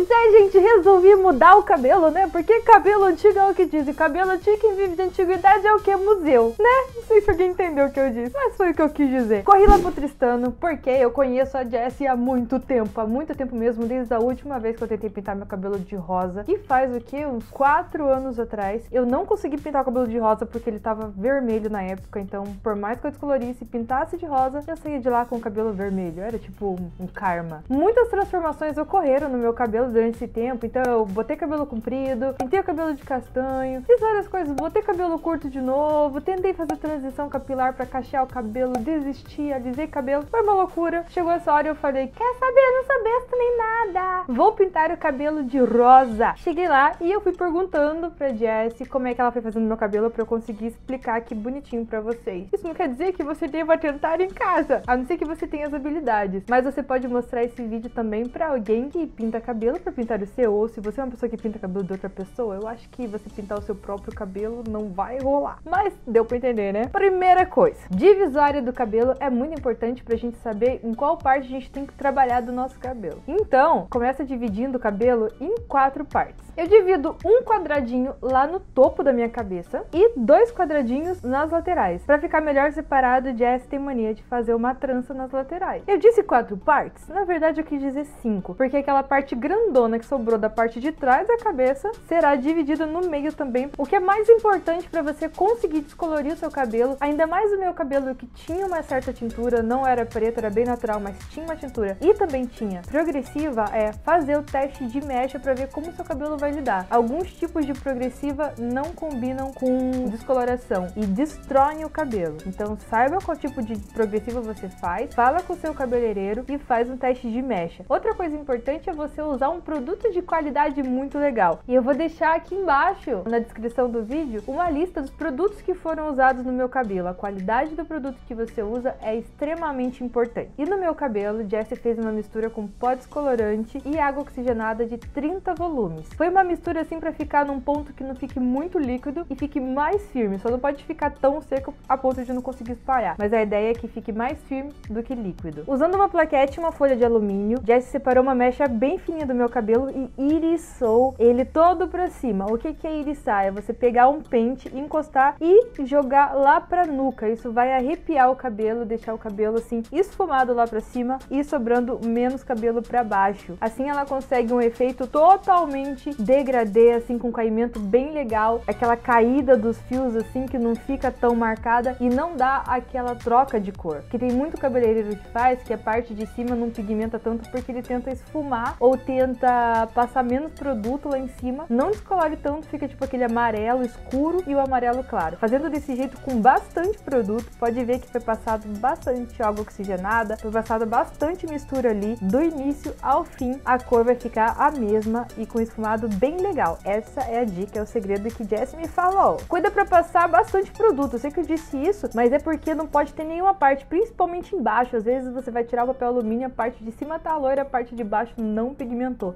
Pois é, gente, resolvi mudar o cabelo, né? Porque cabelo antigo é o que dizem. Cabelo antigo que vive de antiguidade é o que? Museu, né? Não sei se alguém entendeu o que eu disse, mas foi o que eu quis dizer. Corri lá pro Tristano, porque eu conheço a Jessie há muito tempo, há muito tempo mesmo, desde a última vez que eu tentei pintar meu cabelo de rosa, que faz o que? Uns 4 anos atrás. Eu não consegui pintar o cabelo de rosa porque ele tava vermelho na época, então por mais que eu descolorisse e pintasse de rosa, eu saía de lá com o cabelo vermelho. Era tipo um karma. Muitas transformações ocorreram no meu cabelo durante esse tempo, então eu botei cabelo comprido, pintei o cabelo de castanho, fiz várias coisas, botei cabelo curto de novo, tentei fazer transição capilar para cachear o cabelo, desisti, alisei cabelo, foi uma loucura. Chegou essa hora e eu falei: Quer saber? Eu não sou besta nem nada. Vou pintar o cabelo de rosa. Cheguei lá e eu fui perguntando pra Jessie como é que ela foi fazendo meu cabelo para eu conseguir explicar aqui bonitinho para vocês. Isso não quer dizer que você deva tentar em casa, a não ser que você tenha as habilidades. Mas você pode mostrar esse vídeo também para alguém que pinta cabelo para pintar o seu, ou se você é uma pessoa que pinta cabelo de outra pessoa, eu acho que você pintar o seu próprio cabelo não vai rolar. Mas deu para entender, né? Primeira coisa, divisória do cabelo é muito importante pra gente saber em qual parte a gente tem que trabalhar do nosso cabelo. Então, começa dividindo o cabelo em quatro partes. Eu divido um quadradinho lá no topo da minha cabeça e dois quadradinhos nas laterais, para ficar melhor separado. Jess tem mania de fazer uma trança nas laterais. Eu disse quatro partes? Na verdade, eu quis dizer cinco, porque aquela parte grandona que sobrou da parte de trás da cabeça será dividida no meio também, o que é mais importante para você conseguir descolorir o seu cabelo, ainda mais o meu cabelo que tinha uma certa tintura, não era preto, era bem natural, mas tinha uma tintura e também tinha progressiva, é fazer o teste de mecha para ver como o seu cabelo vai lidar. Alguns tipos de progressiva não combinam com descoloração e destroem o cabelo. Então saiba qual tipo de progressiva você faz, fala com o seu cabeleireiro e faz um teste de mecha. Outra coisa importante é você usar um produto de qualidade muito legal. E eu vou deixar aqui embaixo na descrição do vídeo uma lista dos produtos que foram usados no meu cabelo. A qualidade do produto que você usa é extremamente importante. E no meu cabelo, Jessie fez uma mistura com pó descolorante e água oxigenada de 30 volumes. Foi uma mistura assim para ficar num ponto que não fique muito líquido e fique mais firme. Só não pode ficar tão seco a ponto de não conseguir espalhar. Mas a ideia é que fique mais firme do que líquido. Usando uma plaquete e uma folha de alumínio, Jessie separou uma mecha bem fininha do meu cabelo e iriçou ele todo para cima. O que, que é iriçar? É você pegar um pente, encostar e jogar lá pra nuca. Isso vai arrepiar o cabelo, deixar o cabelo assim esfumado lá para cima e sobrando menos cabelo para baixo. Assim ela consegue um efeito totalmente degradê, assim com um caimento bem legal, aquela caída dos fios assim que não fica tão marcada e não dá aquela troca de cor. Que tem muito cabeleireiro que faz que a parte de cima não pigmenta tanto porque ele tenta esfumar ou tenta passar menos produto lá em cima, não descolore tanto, fica tipo aquele amarelo escuro e o amarelo claro. Fazendo desse jeito com bastante produto, pode ver que foi passado bastante água oxigenada, foi passado bastante mistura ali, do início ao fim, a cor vai ficar a mesma e com esfumado bem legal. Essa é a dica, é o segredo que Jess me falou. Cuida para passar bastante produto, eu sei que eu disse isso, mas é porque não pode ter nenhuma parte, principalmente embaixo. Às vezes você vai tirar o papel alumínio, a parte de cima tá loira, a parte de baixo não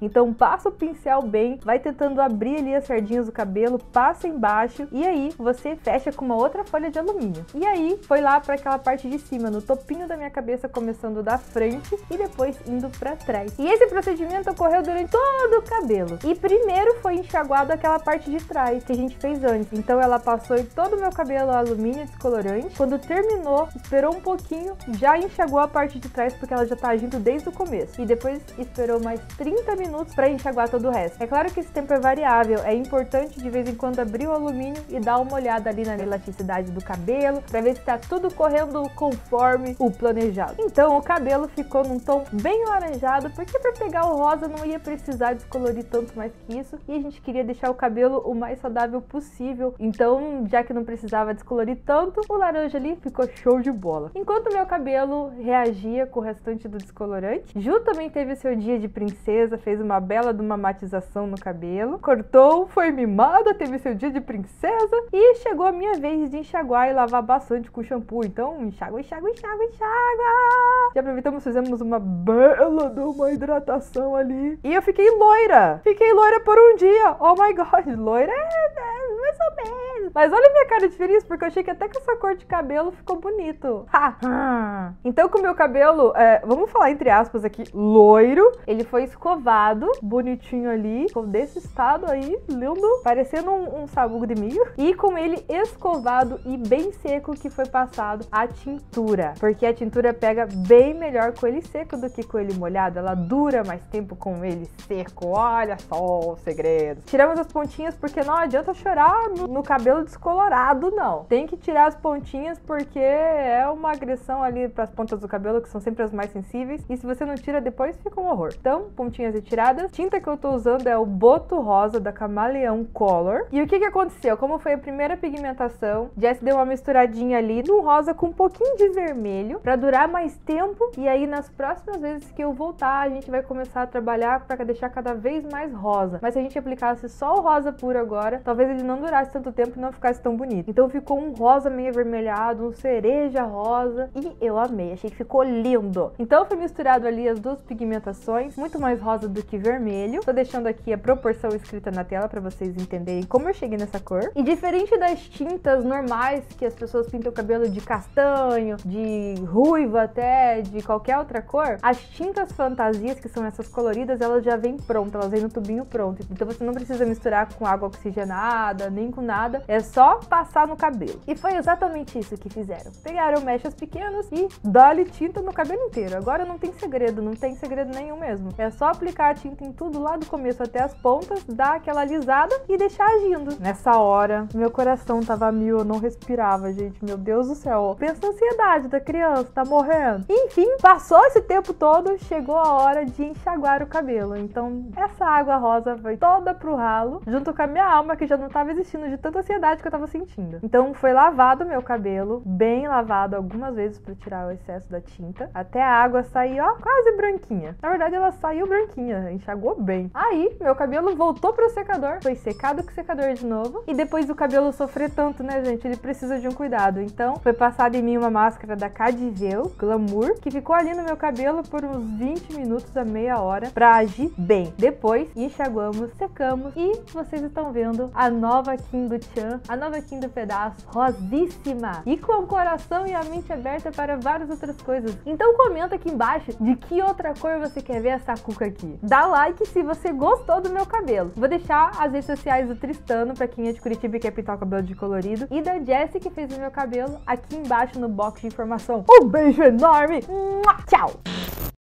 Então passa o pincel bem, vai tentando abrir ali as sardinhas do cabelo, passa embaixo e aí você fecha com uma outra folha de alumínio. E aí foi lá para aquela parte de cima, no topinho da minha cabeça, começando da frente e depois indo para trás. E esse procedimento ocorreu durante todo o cabelo. E primeiro foi enxaguado aquela parte de trás que a gente fez antes. Então ela passou em todo o meu cabelo alumínio descolorante. Quando terminou, esperou um pouquinho, já enxaguou a parte de trás porque ela já tá agindo desde o começo. E depois esperou mais 30 minutos para enxaguar todo o resto. É claro que esse tempo é variável, é importante de vez em quando abrir o alumínio e dar uma olhada ali na elasticidade do cabelo para ver se tá tudo correndo conforme o planejado. Então o cabelo ficou num tom bem laranjado, porque para pegar o rosa não ia precisar descolorir tanto mais que isso, e a gente queria deixar o cabelo o mais saudável possível. Então, já que não precisava descolorir tanto, o laranja ali ficou show de bola. Enquanto meu cabelo reagia com o restante do descolorante, Ju também teve seu dia de princesa, fez uma bela de uma matização no cabelo, cortou, foi mimada, teve seu dia de princesa e chegou a minha vez de enxaguar e lavar bastante com shampoo. Então, enxágua, enxágua, enxágua, enxágua. Já aproveitamos, fizemos uma bela de uma hidratação ali. E eu fiquei loira. Fiquei loira por um dia. Oh my god, loira é, é mais ou menos. Mas olha minha cara de feliz, porque eu achei que até que essa cor de cabelo ficou bonito. Ha! Então, com o meu cabelo, é, vamos falar entre aspas aqui, loiro, ele foi escovado, bonitinho ali, ficou desse estado aí, lindo, parecendo um, um sabugo de milho. E com ele escovado e bem seco que foi passado a tintura. Porque a tintura pega bem melhor com ele seco do que com ele molhado. Ela dura mais tempo com ele seco. Olha só o segredo. Tiramos as pontinhas porque não adianta chorar no, cabelo descolorado, não. Tem que tirar as pontinhas porque é uma agressão ali para as pontas do cabelo, que são sempre as mais sensíveis. E se você não tira depois, fica um horror. Então, pontinhas retiradas. Tinta que eu tô usando é o Boto Rosa da Camaleão Color. E o que que aconteceu? Como foi a primeira pigmentação, Jess deu uma misturadinha ali no rosa com um pouquinho de vermelho para durar mais tempo. E aí, nas próximas vezes que eu voltar, a gente vai começar a trabalhar para deixar cada vez mais rosa. Mas se a gente aplicasse só o rosa puro agora, talvez ele não durasse tanto tempo e não ficasse tão bonito. Então ficou um rosa meio avermelhado, um cereja rosa. E eu amei, achei que ficou lindo. Então foi misturado ali as duas pigmentações, muito mais rosa do que vermelho. Tô deixando aqui a proporção escrita na tela para vocês entenderem como eu cheguei nessa cor. E diferente das tintas normais que as pessoas pintam o cabelo de castanho, de ruivo até, de qualquer outra cor, as tintas fantasias, que são essas coloridas, elas já vêm prontas, elas vêm no tubinho pronto. Então você não precisa misturar com água oxigenada, nem com nada, é só passar no cabelo. E foi exatamente isso que fizeram. Pegaram mechas pequenas e dá-lhe tinta no cabelo inteiro. Agora não tem segredo, não tem segredo nenhum mesmo. É só aplicar a tinta em tudo lá do começo até as pontas, dar aquela alisada e deixar agindo. Nessa hora, meu coração tava mil, eu não respirava, gente. Meu Deus do céu. Pensa na ansiedade da criança, tá morrendo. Enfim, passou esse tempo todo, chegou a hora de enxaguar o cabelo. Então, essa água rosa foi toda pro ralo, junto com a minha alma que já não tava existindo de tanta ansiedade que eu tava sentindo. Então, foi lavado meu cabelo, bem lavado algumas vezes para tirar o excesso da tinta, até a água sair, ó, quase branquinha. Na verdade, ela saiu branquinha, enxagou bem. Aí, meu cabelo voltou pro secador, foi secado com o secador de novo, e depois do cabelo sofrer tanto, né, gente, ele precisa de um cuidado. Então, foi passado em mim uma máscara da Cadiveu Glamour, que ficou ali no meu cabelo por uns 20 minutos a meia hora para agir bem. Depois, enxaguamos, secamos e vocês estão vendo a nova Kim do Chan, a nova Kim do Pedaço, rosíssima e com o coração e a mente aberta para várias outras coisas. Então comenta aqui embaixo de que outra cor você quer ver essa cuca aqui. Dá like se você gostou do meu cabelo. Vou deixar as redes sociais do Tristano para quem é de Curitiba e quer pintar o cabelo de colorido e da Jessie que fez o meu cabelo aqui embaixo no box de informação. Um beijo enorme! Tchau!